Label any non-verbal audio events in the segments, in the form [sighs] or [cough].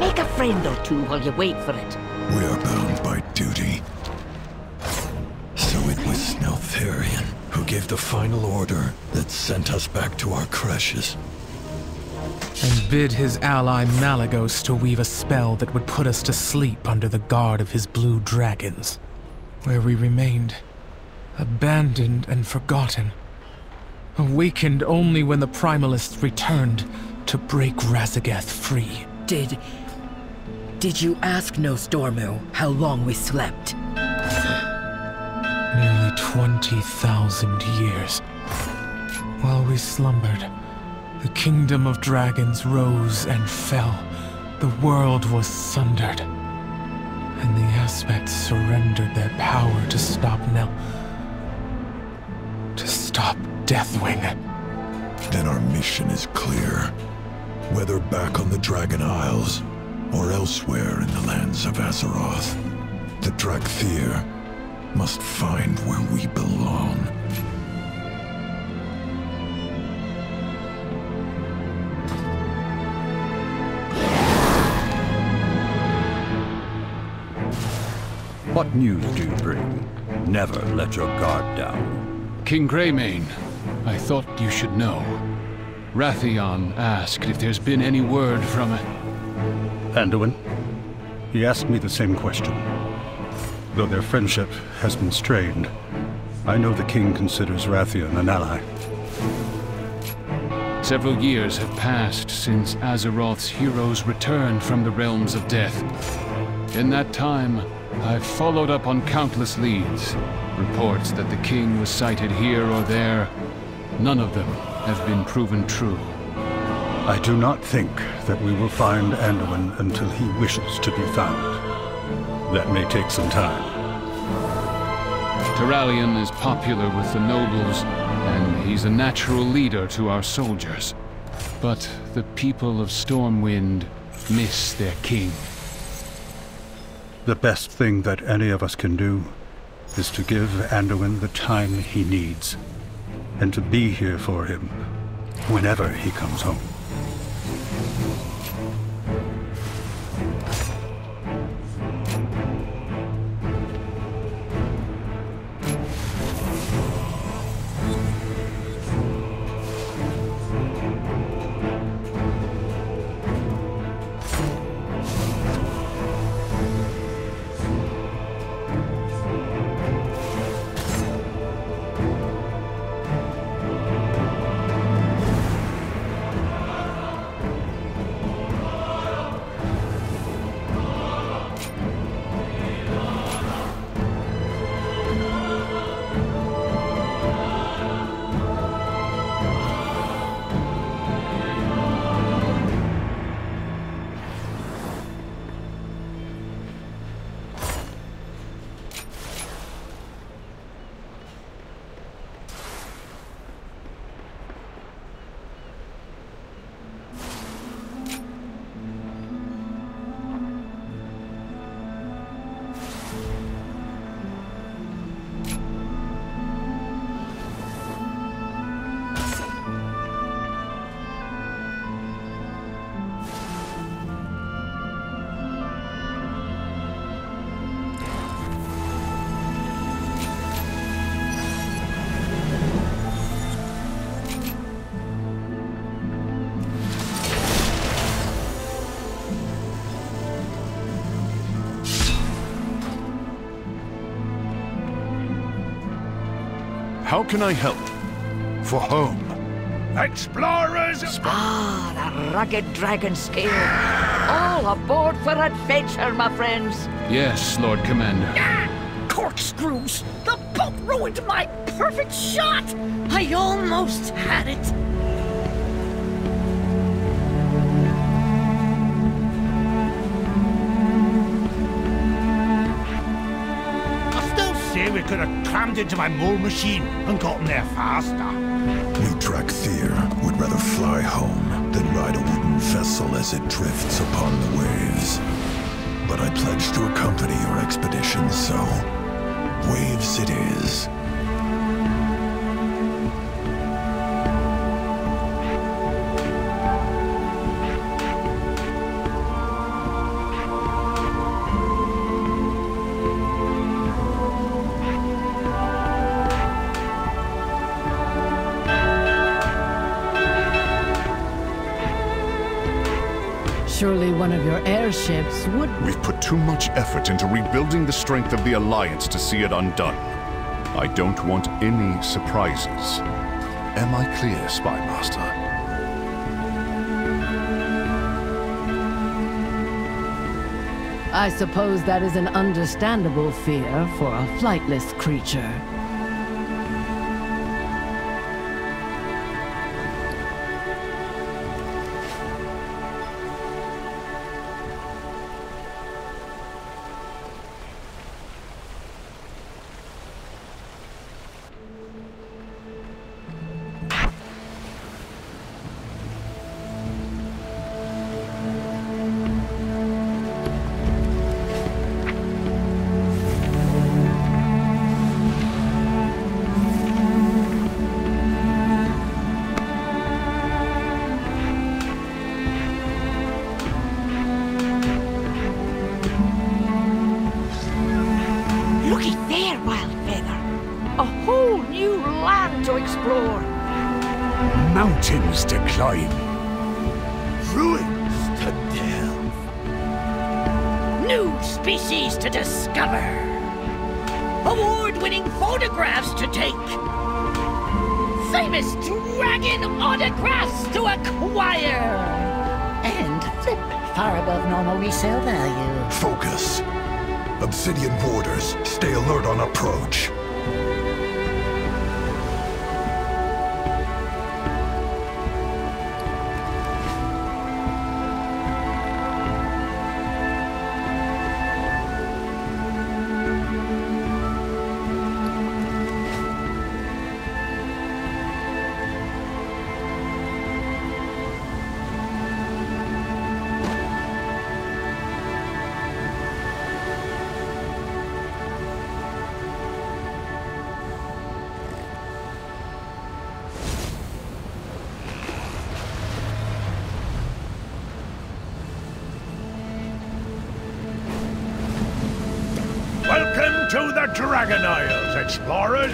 Make a friend or two while you wait for it. We are bound by duty. So it was Neltharion who gave the final order that sent us back to our crashes. And bid his ally Malygos to weave a spell that would put us to sleep under the guard of his blue dragons. Where we remained, abandoned and forgotten. Awakened only when the Primalists returned to break Raszageth free. Did... Did you ask Nozdormu how long we slept? Nearly 20,000 years. While we slumbered, the kingdom of dragons rose and fell. The world was sundered. And the aspects surrendered their power to stop Nel... to stop Deathwing. Then our mission is clear. Whether back on the Dragon Isles, or elsewhere in the lands of Azeroth, the Dracthyr must find where we belong. What news do you bring? Never let your guard down. King Greymane, I thought you should know. Wrathion asked if there's been any word from... Anduin? He asked me the same question. Though their friendship has been strained, I know the king considers Wrathion an ally. Several years have passed since Azeroth's heroes returned from the realms of death. In that time, I've followed up on countless leads. Reports that the king was sighted here or there. None of them have been proven true. I do not think that we will find Anduin until he wishes to be found. That may take some time. Turalyon is popular with the nobles, and he's a natural leader to our soldiers. But the people of Stormwind miss their king. The best thing that any of us can do is to give Anduin the time he needs, and to be here for him whenever he comes home. How can I help? For home. Explorers! Ah, the rugged dragon scale. All aboard for adventure, my friends. Yes, Lord Commander. Corkscrews! The boat ruined my perfect shot! I almost had it! Could have crammed into my mole machine and gotten there faster. We Dracthyr would rather fly home than ride a wooden vessel as it drifts upon the waves. But I pledged to accompany your expedition, so... Waves it is. Would... We've put too much effort into rebuilding the strength of the Alliance to see it undone. I don't want any surprises. Am I clear, Spymaster? I suppose that is an understandable fear for a flightless creature. New species to discover. Award-winning photographs to take. Famous dragon autographs to acquire. And flip far above normal resale value. Focus. Obsidian warders, stay alert on approach. To the Dragon Isles, explorers.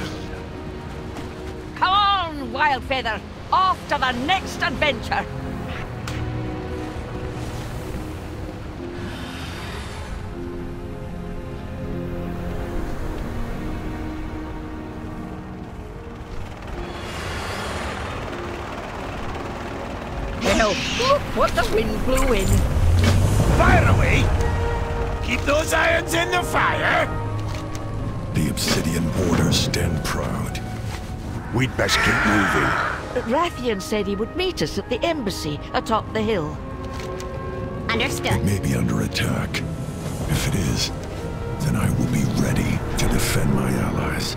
Come on, Wildfeather. Off to the next adventure. Well, look what the wind blew in. Fire away! Keep those irons in the fire! The Obsidian stand proud. We'd best keep moving. Wrathion said he would meet us at the embassy atop the hill. Understood. It may be under attack. If it is, then I will be ready to defend my allies.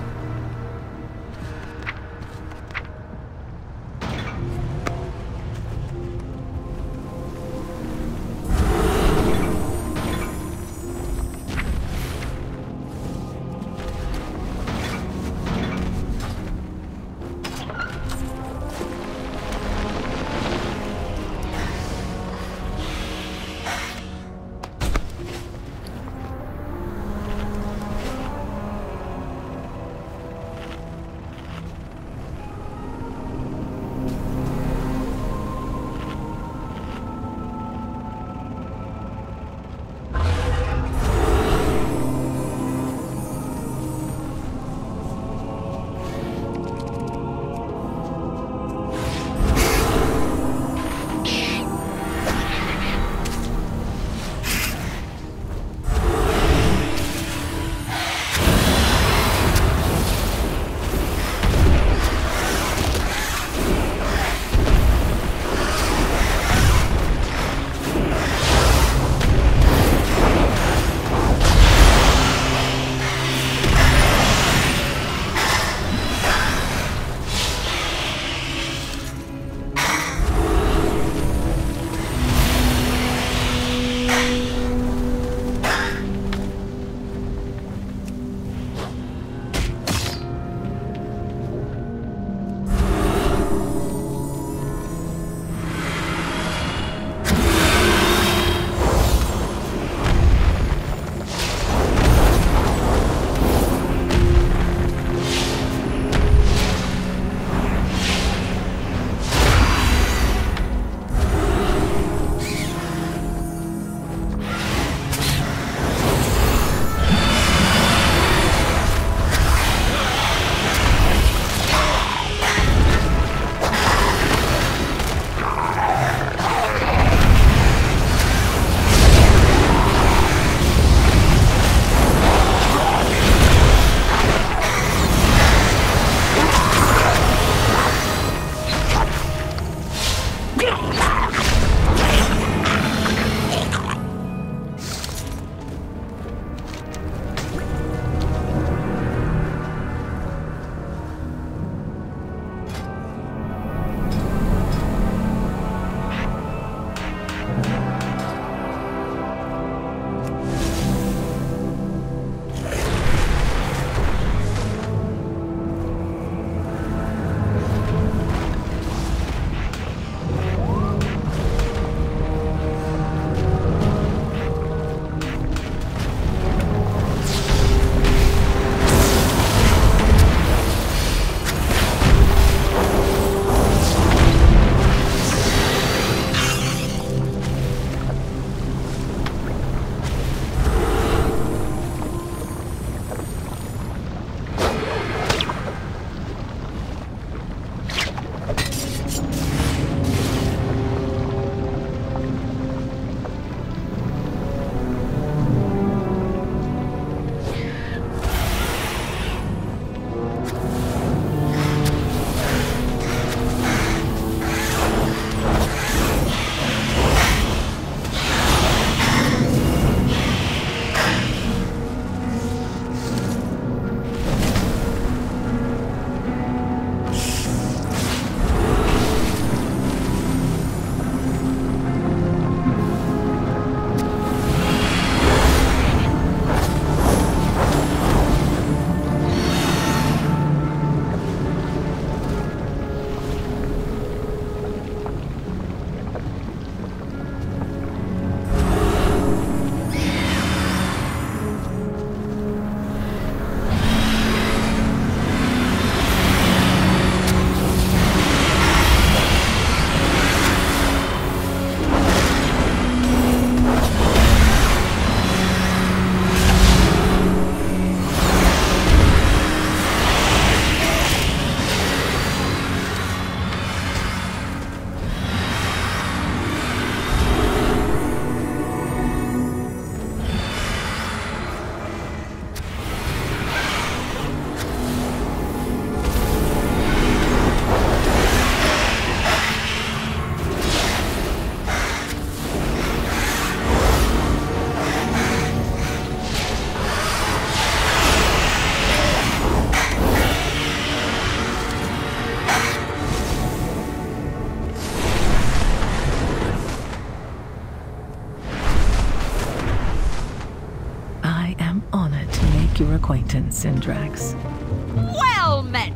Acquaintance, Indrax. Well met!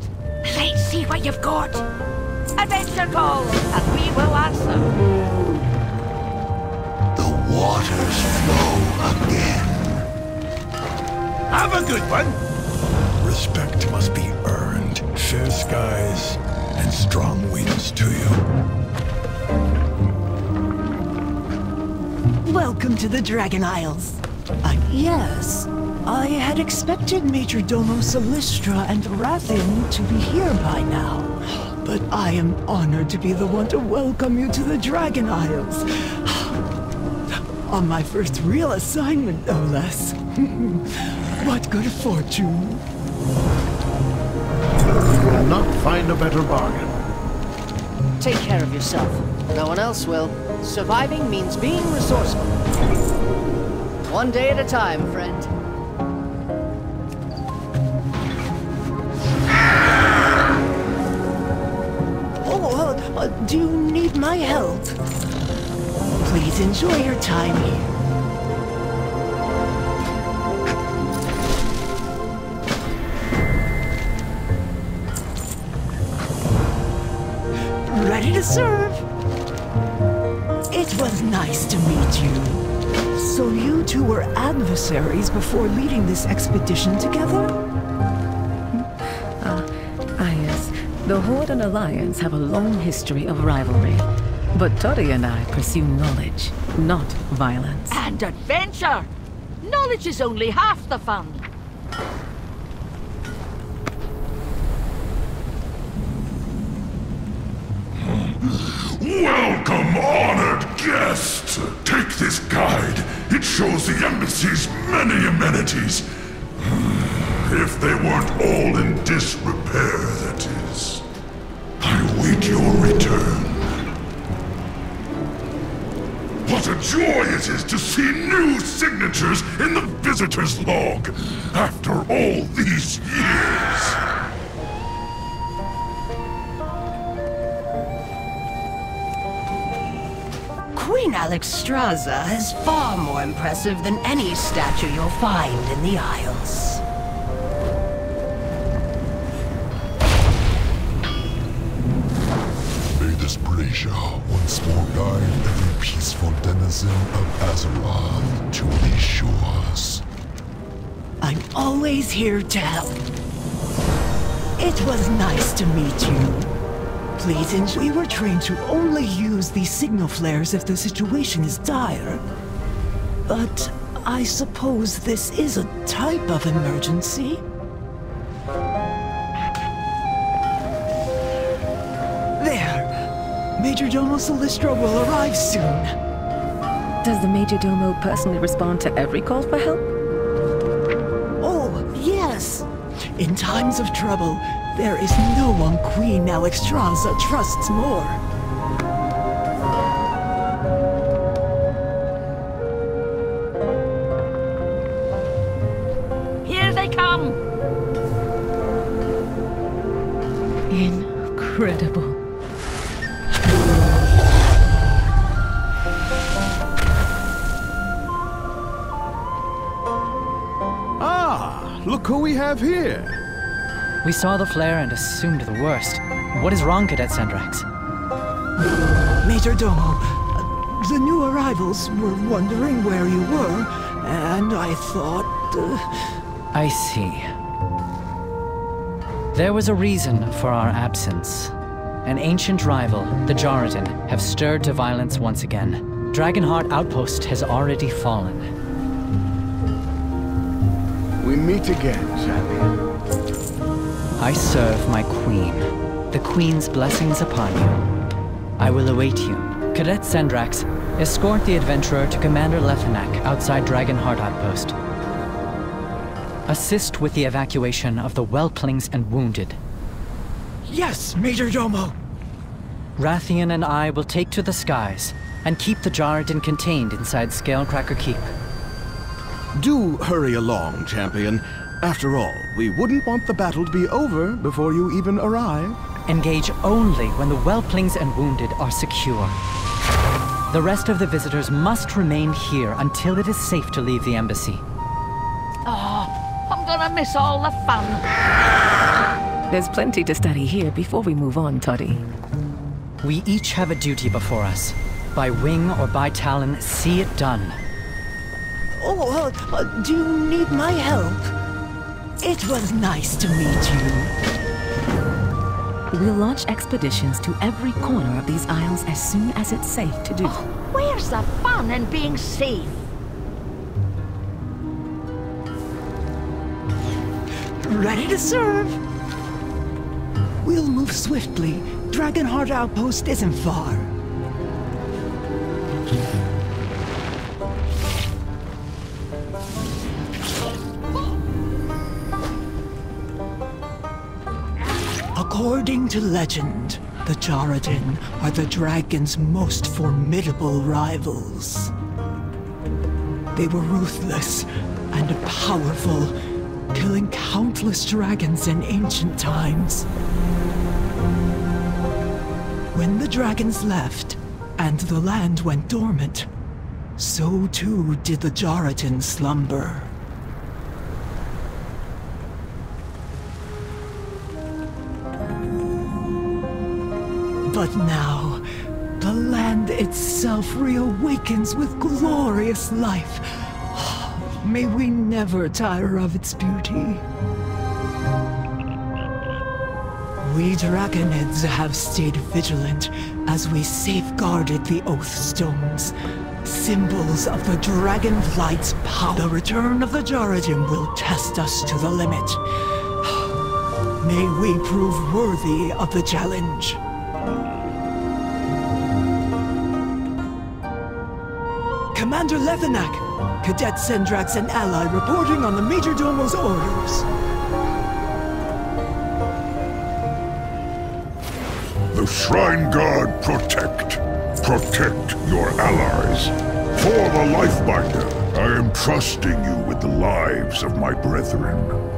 Let's see what you've got. Adventure call, and we will answer. The waters flow again. Have a good one. Respect must be earned. Fair skies and strong winds to you. Welcome to the Dragon Isles. Uh, yes, I had expected Major Domo Selistra and Wrathion to be here by now. But I am honored to be the one to welcome you to the Dragon Isles. On my first real assignment, no less. [laughs] what good fortune. You will not find a better bargain. Take care of yourself. No one else will. Surviving means being resourceful. One day at a time, friend. Do you need my help? Please enjoy your time here. Ready to serve. It was nice to meet you. So you two were adversaries before leading this expedition together? Yes. The Horde and Alliance have a long history of rivalry. But Tori and I pursue knowledge, not violence. And adventure! Knowledge is only half the fun. Welcome, honored guest. Take this guide. It shows the embassy's many amenities. [sighs] If they weren't all in disrepair, that is. I wait your return. What a joy it is to see new signatures in the visitor's log after all these years. Queen Alexstrasza is far more impressive than any statue you'll find in the Isles. Of Azeroth to. I'm always here to help. It was nice to meet you. Please enjoy. We were trained to only use these signal flares if the situation is dire. But I suppose this is a type of emergency. There. Major Domo Selistra will arrive soon. Does the Major Domo personally respond to every call for help? Oh, yes. In times of trouble, there is no one Queen Alexstrasza trusts more. We saw the flare and assumed the worst. What is wrong, Cadet Sendrax? Major Domo, the new arrivals were wondering where you were, and I thought... Uh, I see. There was a reason for our absence. An ancient rival, the Djaradin, have stirred to violence once again. Dragonheart Outpost has already fallen. We meet again, champion. I serve my queen. The queen's blessings upon you. I will await you. Cadet Sendrax, escort the adventurer to Commander Lethanak outside Dragonheart Outpost. Assist with the evacuation of the whelplings and wounded. yes, Major Domo! Wrathion and I will take to the skies and keep the Djaradin contained inside Scalecracker Keep. Do hurry along, champion. After all, we wouldn't want the battle to be over before you even arrive. Engage only when the whelplings and wounded are secure. The rest of the visitors must remain here until it is safe to leave the embassy. Oh, I'm gonna miss all the fun. There's plenty to study here before we move on, Toddy. We each have a duty before us. By wing or by talon, see it done. Oh, uh, uh, do you need my help? It was nice to meet you. We'll launch expeditions to every corner of these isles as soon as it's safe to do. Oh, where's the fun in being safe? Ready to serve. We'll move swiftly. Dragonheart Outpost isn't far. To legend, the Djaradin are the dragon's most formidable rivals. They were ruthless and powerful, killing countless dragons in ancient times. When the dragons left, and the land went dormant, so too did the Djaradin slumber. But now, the land itself reawakens with glorious life. [sighs] May we never tire of its beauty. We Drakonids have stayed vigilant as we safeguarded the Oath Stones, symbols of the Dragonflight's power. The return of the Djaradin will test us to the limit. [sighs] May we prove worthy of the challenge. Commander Lethanak, Cadet Sendrax and ally reporting on the Major Domo's orders. The Shrine Guard protect. Protect your allies. For the Lifebinder, I am trusting you with the lives of my brethren.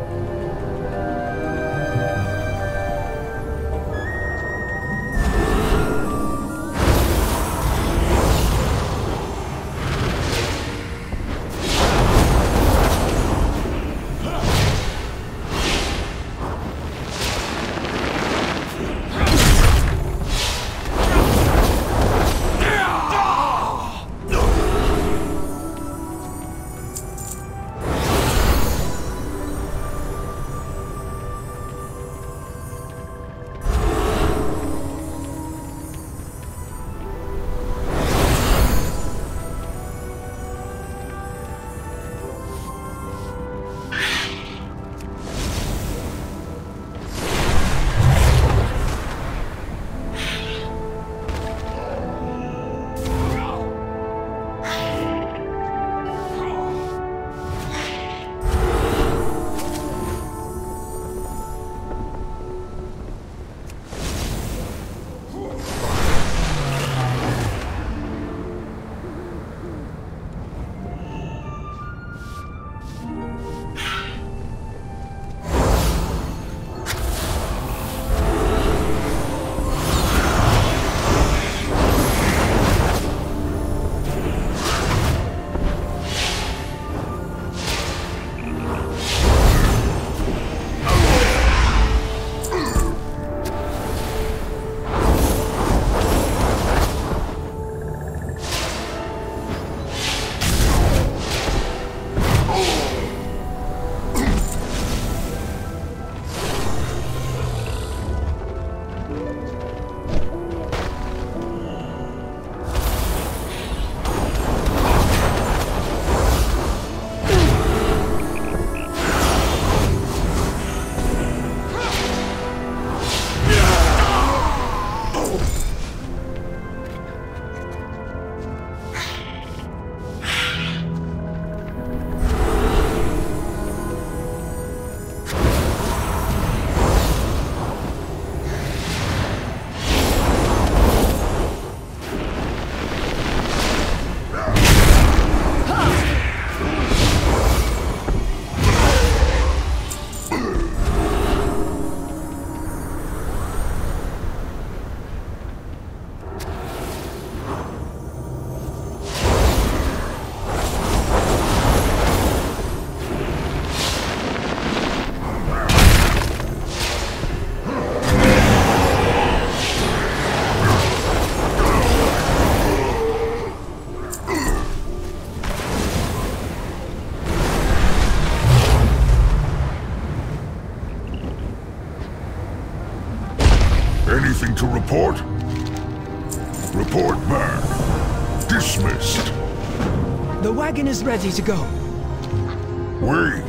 Is ready to go. Wait.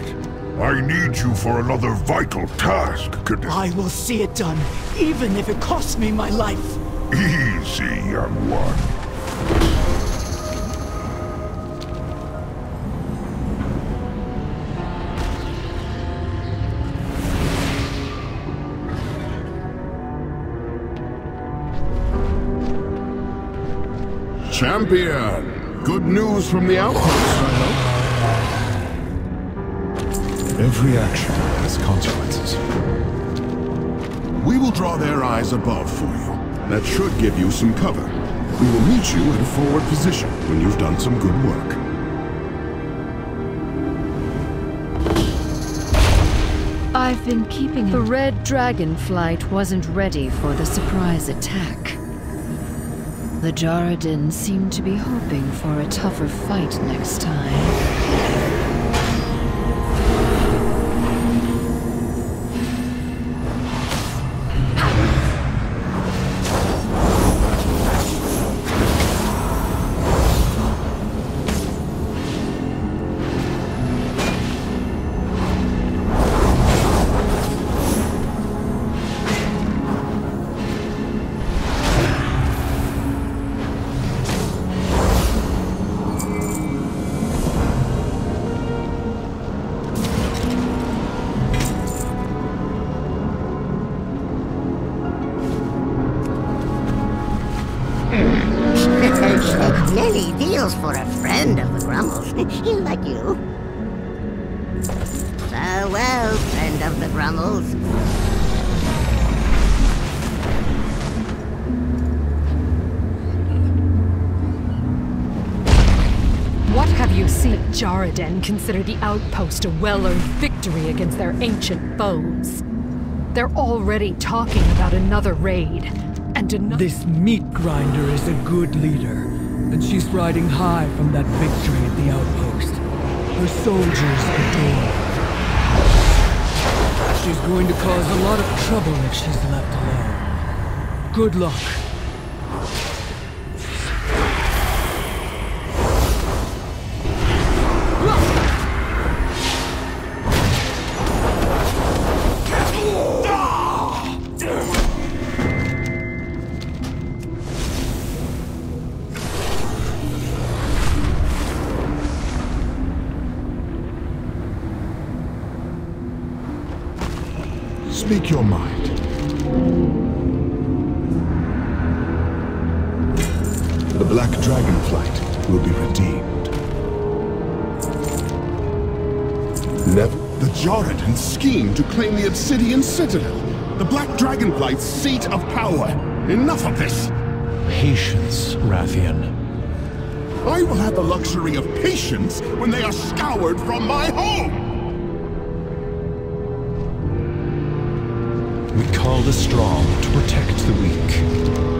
I need you for another vital task, Cadet. I will see it done, even if it costs me my life. Easy, young one. Champion! Good news from the outpost, I hope. Every action has consequences. We will draw their eyes above for you. That should give you some cover. We will meet you at a forward position when you've done some good work. I've been keeping The Red Dragon flight wasn't ready for the surprise attack. The Djaradin seem to be hoping for a tougher fight next time. Lily for a friend of the Grumbles, [laughs] like you. Farewell, friend of the Grumbles. What have you seen? Djaradin consider the outpost a well-earned victory against their ancient foes. They're already talking about another raid, and another- This meat grinder is a good leader, and she's riding high from that victory at the outpost. Her soldiers adore her. She's going to cause a lot of trouble if she's left alone. Good luck. Scheme to claim the Obsidian Citadel. The Black Dragonflight's seat of power. Enough of this! Patience, Wrathion. I will have the luxury of patience when they are scoured from my home! We call the strong to protect the weak.